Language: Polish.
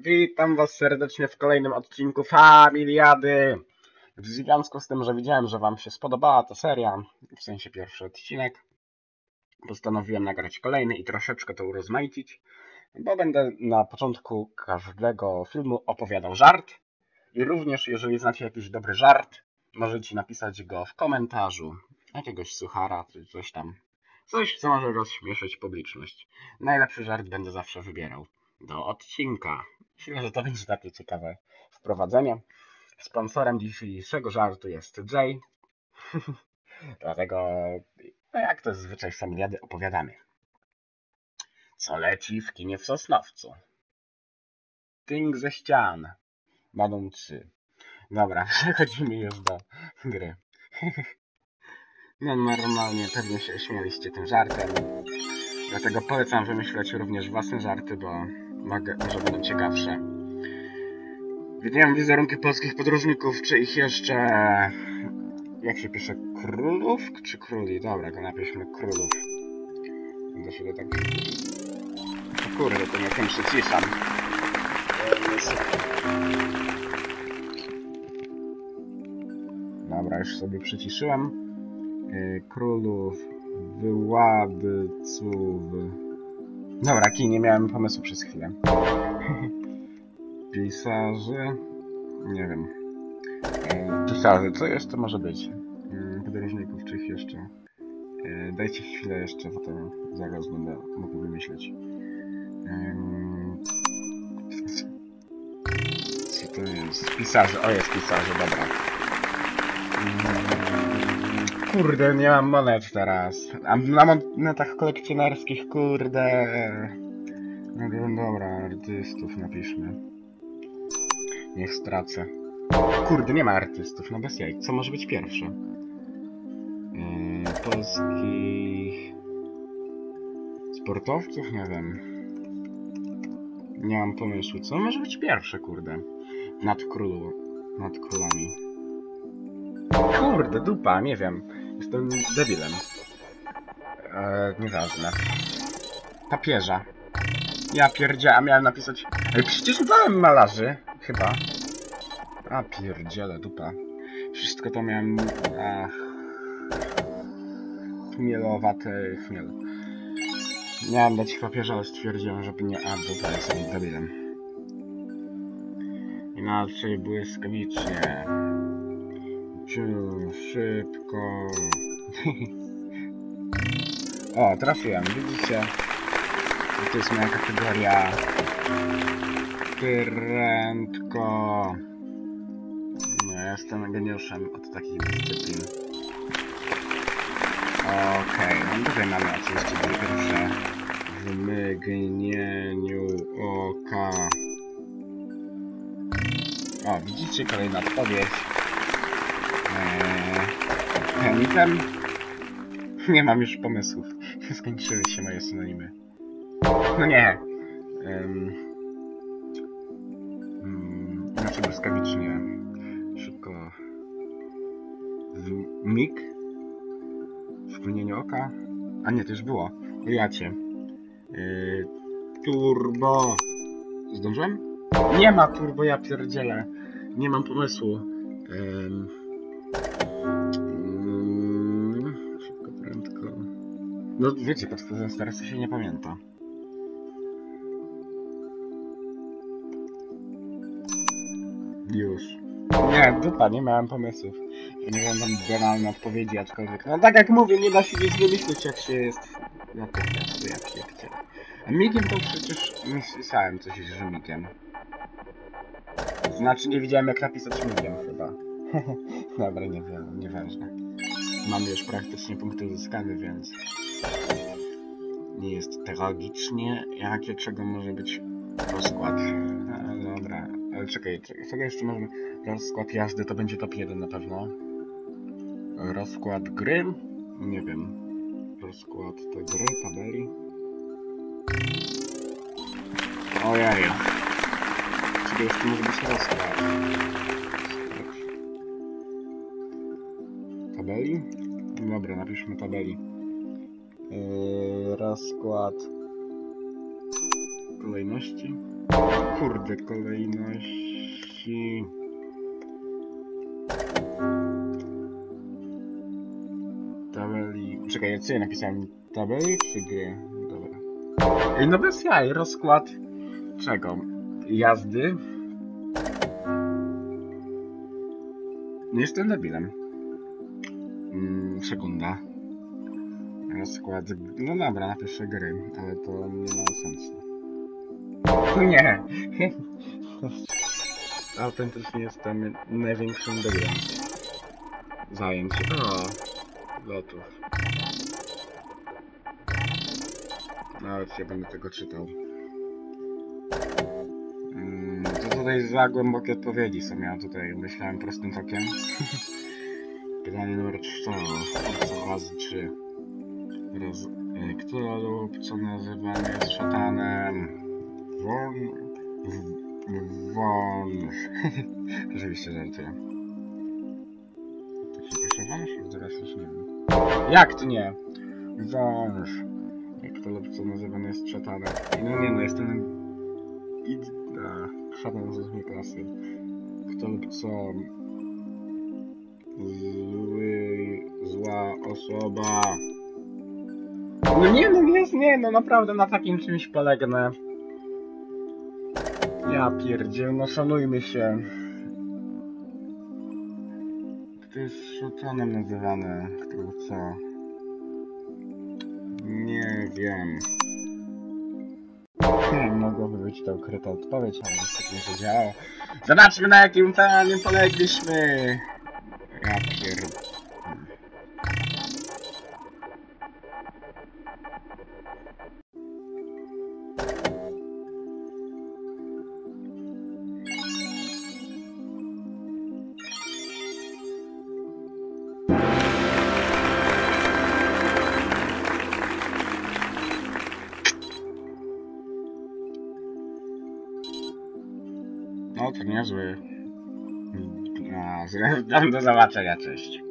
Witam was serdecznie w kolejnym odcinku Familiady. W związku z tym, że widziałem, że wam się spodobała ta seria, w sensie pierwszy odcinek, postanowiłem nagrać kolejny i troszeczkę to urozmaicić, bo będę na początku każdego filmu opowiadał żart. I również, jeżeli znacie jakiś dobry żart, możecie napisać go w komentarzu. Jakiegoś suchara, czy coś tam. Coś, co może rozśmieszyć publiczność. Najlepszy żart będę zawsze wybierał do odcinka. Myślę, że to będzie takie ciekawe wprowadzenie. Sponsorem dzisiejszego żartu jest Jay. Dlatego, no jak to zwyczaj z familiady, opowiadamy. Co leci w kinie w Sosnowcu? Tynk ze ścian. Badą 3. Dobra, przechodzimy już do gry. No normalnie pewnie się śmialiście tym żartem. Dlatego polecam wymyśleć również własne żarty, bo może będą ciekawsze. Widziałem wizerunki polskich podróżników, czy ich jeszcze... Jak się pisze? Królów czy króli? Dobra, to napiszmy królów. Będę się tak... O kurde, to nie tym przyciszam. Dobra, już sobie przyciszyłem. Yy, Królów, władców... Dobra, kij, nie miałem pomysłu przez chwilę. Pisarzy... Nie wiem. E, Pisarzy, co jeszcze może być? Mm, Podróżników, czy ich jeszcze? E, Dajcie chwilę jeszcze, potem zaraz będę mógł wymyśleć. Em, Co to jest? Pisarzy, o jest pisarzy, dobra. Kurde, nie mam monet teraz. A na monetach kolekcjonerskich, kurde. No dobra, artystów napiszmy. Niech stracę. Kurde, nie ma artystów, no bez jaj. Co może być pierwsze? Yy, polskich... Sportowców? Nie wiem. Nie mam pomysłu. Co może być pierwsze, kurde? Nad królu... Nad królami. Kurde, dupa, nie wiem. Jestem debilem. Eee, nieważne. Papieża. Ja pierdzie, a miałem napisać... Ej, przecież dałem malarzy, chyba. A pierdziele, dupa. Wszystko to miałem... Ach... Chmielowaty chmiel. Miałem dać papieża, ale stwierdziłem, żeby nie... A, dupa, jestem debilem. Inaczej błyskawicznie. Ciu, szybko. o, trafiłem, widzicie? To jest moja kategoria. Prędko. No, ja jestem geniuszem od takich dyscyplin. Okej, okay, no tutaj mamy oczywiście pierwsze. W mgnieniu oka. O, widzicie kolejna odpowiedź. Hemitem? Nie mam już pomysłów. Skończyły się moje synonimy. No nie. Um, inaczej błyskawicznie. Szybko. W mig? W mgnieniu oka? A nie, to już było. Jacie. Yy, turbo. Zdążyłem? Nie ma turbo, ja pierdzielę. Nie mam pomysłu. Ym... Mm, Szybko, prędko. No wiecie, pod wpływem starca się nie pamięta. Już. Nie, dupa, nie miałem pomysłów. Nie wiem, tam banalne odpowiedzi, aczkolwiek... No tak jak mówię, nie da się nic wymyślić, jak się jest... Jak to jak, jak się chce. A migiem to przecież... Myślałem coś z migiem. Znaczy nie widziałem jak napisać migiem chyba. Dobra, nie wiem, nieważne. Mamy już praktycznie punkty uzyskane, więc... Nie jest tragicznie. Jakie czego może być rozkład? A, dobra, ale czekaj, czekaj, czego jeszcze możemy... Rozkład jazdy to będzie top 1 na pewno. Rozkład gry? Nie wiem. Rozkład tej gry, tabeli. Ojej. Czego jeszcze może być rozkład? Tabeli? Dobra, napiszmy tabeli. Yy, rozkład kolejności. Kurde, kolejności. Tabeli. Czekaj, co ja napisałem? Tabeli czy gry? Dobra. Ej, no bez jaj, rozkład czego? Jazdy? Nie jestem debilem. Mm, sekunda. Rozkład. No dobra, napiszę gry, ale to nie ma sensu. Nie! Autentycznie jestem największym debilem. Zajęć. O, lotów. Nawet nie będę tego czytał. Mm, To tutaj za głębokie odpowiedzi są. Ja tutaj myślałem prostym tokiem. Pytanie numer 4. Co razy 3. Roz... y, Kto lub co nazywany jest szatanem? Won... w- Wąż. Oczywiście żartuję. To się pisze wąż? Zaraz już nie wiem. Jak to nie? Wąż. Jak to lub co nazywany jest szatanem? No nie no, jestem... Id... A, szatan z ósmej klasy. Kto lub co... Zły... Zła osoba... No nie, no jest, nie, no naprawdę na takim czymś polegnę. Ja pierdziel, no szanujmy się. Kto jest szatanem nazywany? Kto co? Nie wiem. Hmm, mogłoby być to ukryta odpowiedź, ale niestety nie zadziałało. Zobaczmy na jakim terenie polegliśmy! Ja pierd... No to zresztą do zobaczenia, cześć.